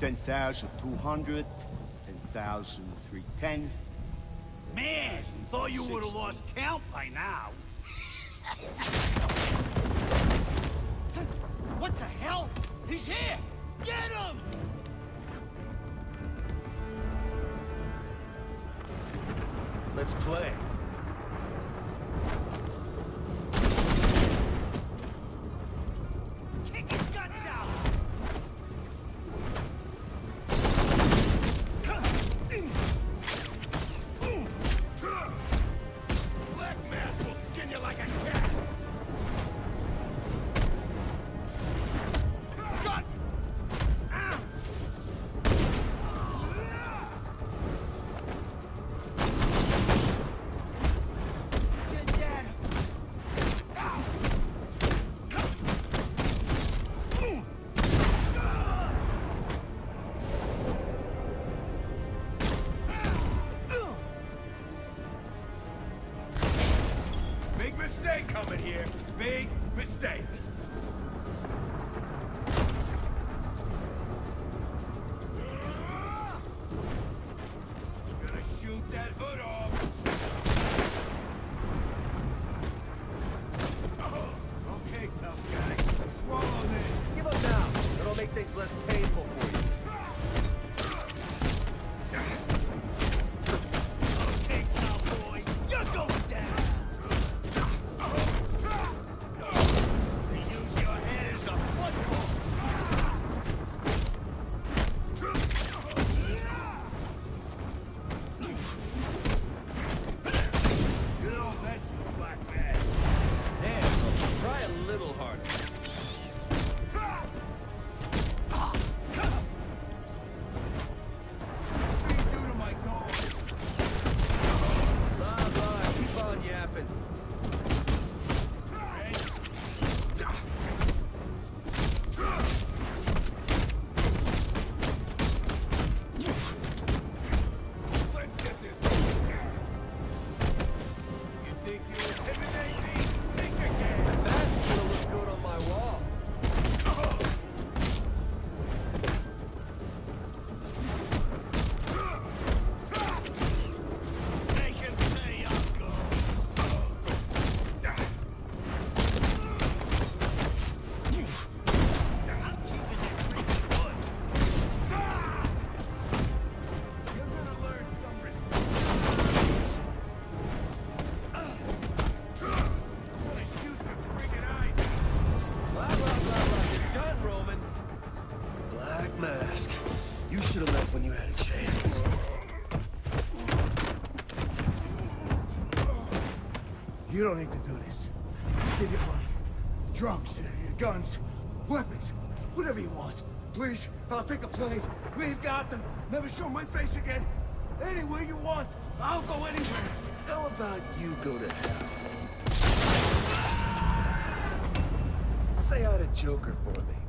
10,200, 10,310. Man, thought you would have lost count by now. what the hell? He's here! Get him! Let's play. Mistake coming here. Big mistake. Gonna shoot that hood off. Oh, okay, tough guy. Swallow this. Give up now. That'll make things less painful for you. Mask. You should have left when you had a chance. You don't need to do this. Give your money, drugs, guns, weapons, whatever you want. Please, I'll take a plane, leave Gotham, never show my face again. Anywhere you want, I'll go anywhere. How about you go to hell? Say hi to Joker for me.